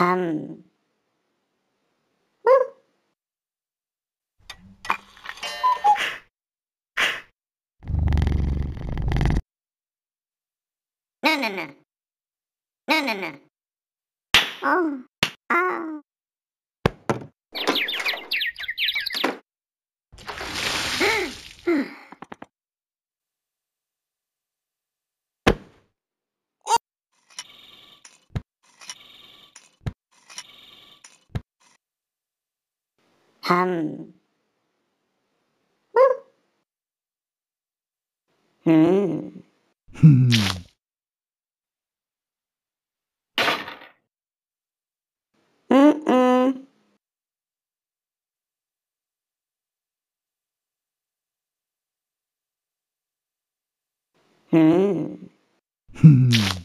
Hum. No, no, no. No, no, no. Oh, ah. Hum. Hmm. Hmm.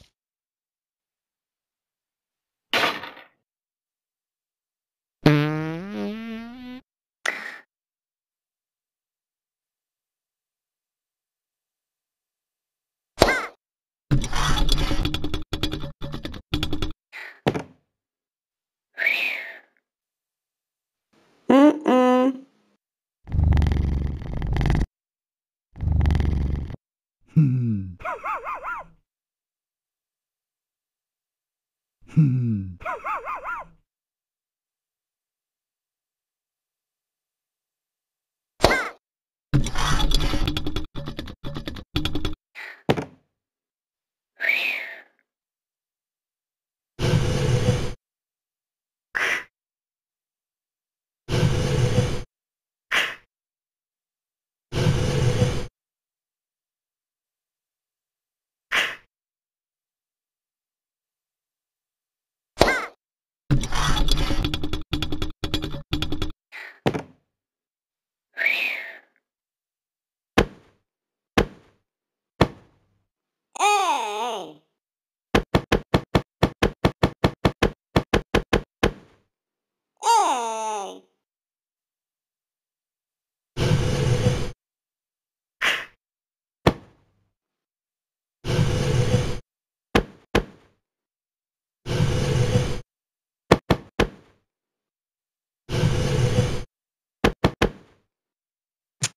Woof, woof, woof!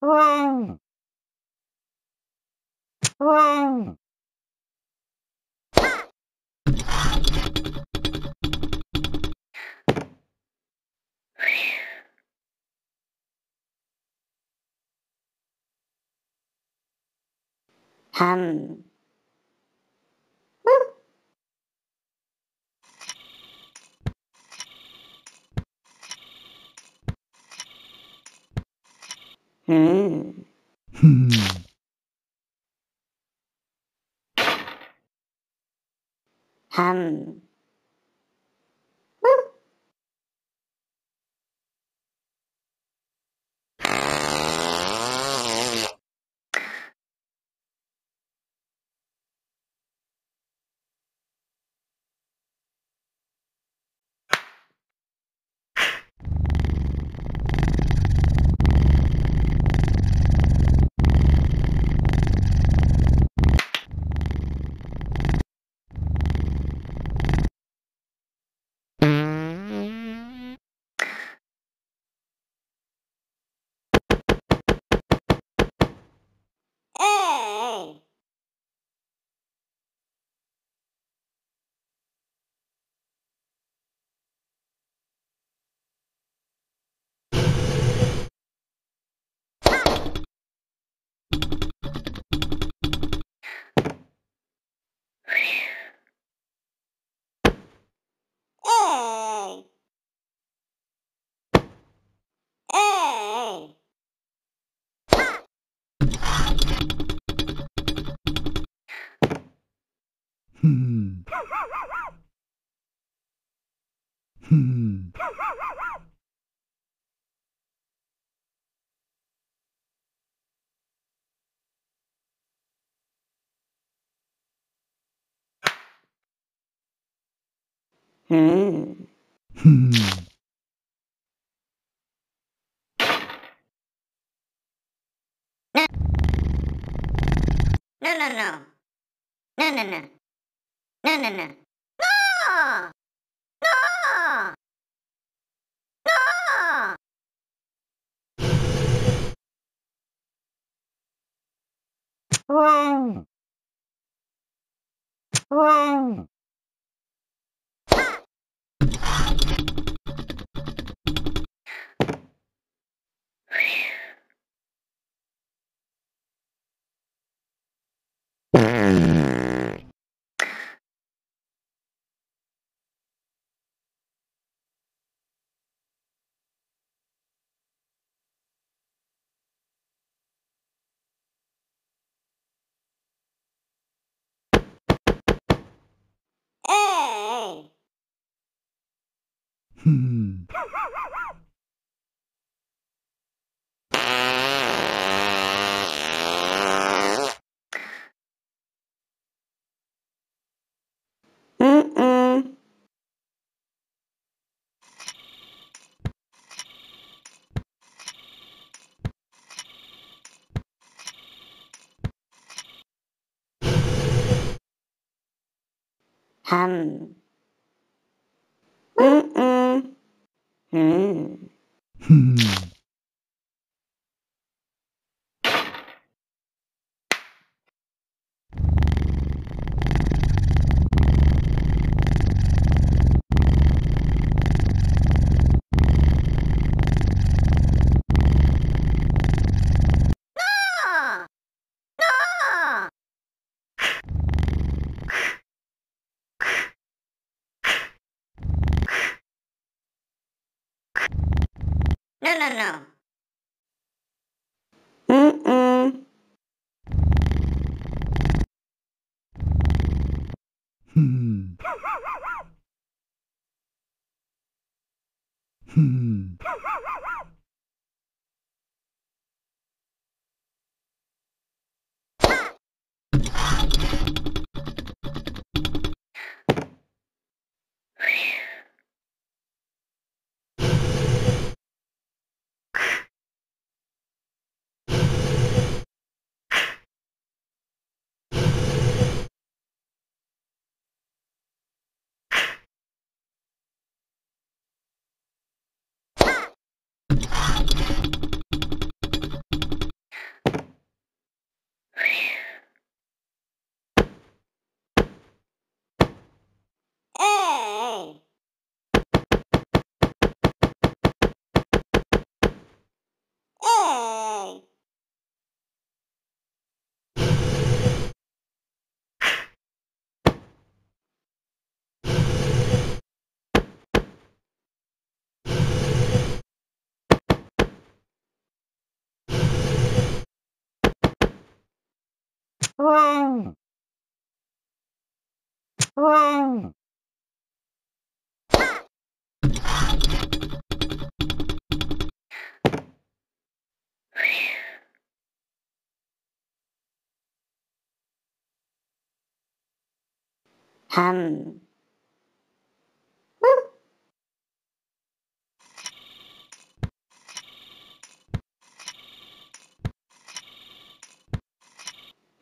Hum. Hmm. Hmm. Hum. Hmm. Hmm. No, no, no. No, no, no. No, no, no. No! No! No! Oh. Oh. Hey! Hmm. Mm-mm. Hum. Mm-mm. Hmm. Hmm. No! No! No, no, no. Mm-mm. Hmm. Hmm. Hey! Hey! Oh. Oh. Hum. Hmm.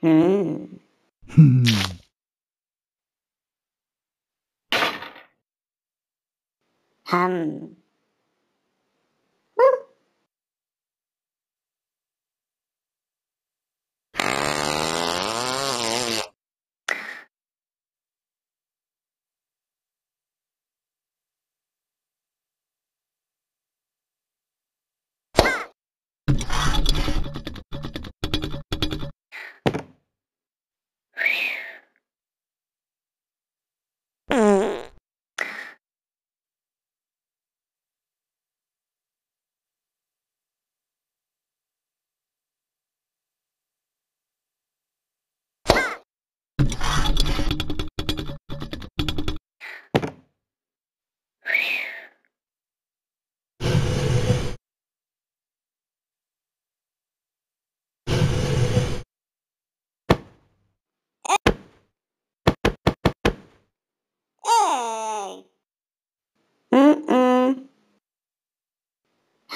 Hmm. thầm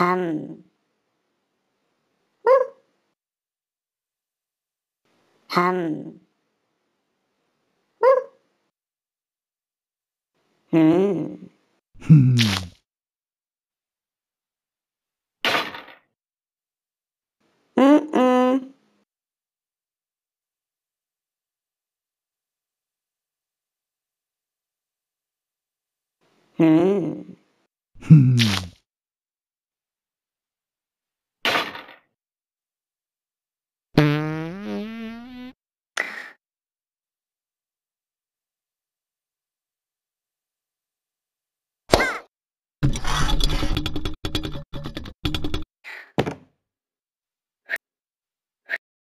hum hum Hmm. Hmm.